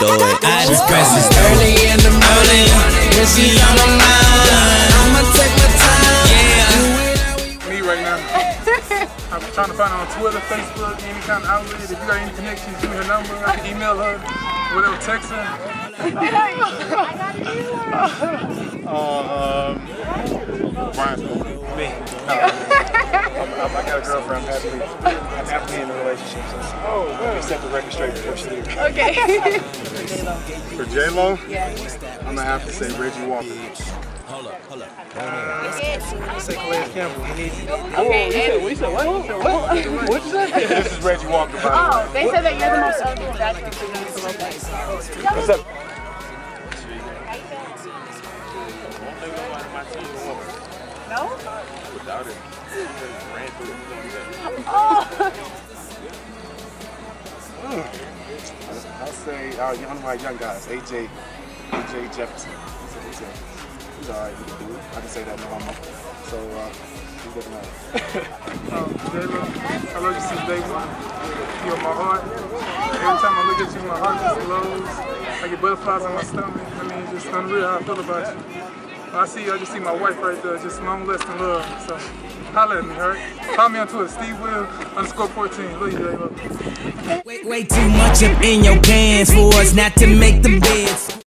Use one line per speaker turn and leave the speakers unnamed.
throw it.
I just press this early in the morning when she on my mind. I'ma take my time. Yeah.
Me right now. I'm trying to find her on Twitter, Facebook, any kind of outlet. If you got any connections, give me her number. I can email her, whatever, text her.
I got a new Uh, um, Brian's cool. Me. I'm happily, I'm happily in a relationship. So oh, let me set the record straight before she leaves.
Okay.
For J Lo, yeah. I'm gonna have to say Reggie Walker.
Uh, say Calais Campbell. He needs you.
okay. and-
What you said? What? What you say?
This is Reggie Walker, by the oh, way.
Oh, they said that you're the most ugly bad for
What's up?
No?
Without it. I'll say uh, one of young guys, AJ, AJ Jefferson. He's, he's, he's all right. He can do it. I can say that no homo. So uh, he's at
Um, J-Lo, I love you since day one. You're my heart. Every time I look at you, my heart just glows. I get butterflies on my stomach. I mean, it's just unreal how I feel about you. I see you, I just see my wife right there, just long lasting love. So, holla at me, hurt. Follow me on Twitter, Steve Will underscore 14. Love you.
Way, way too much up in your pants for us not to make the beds.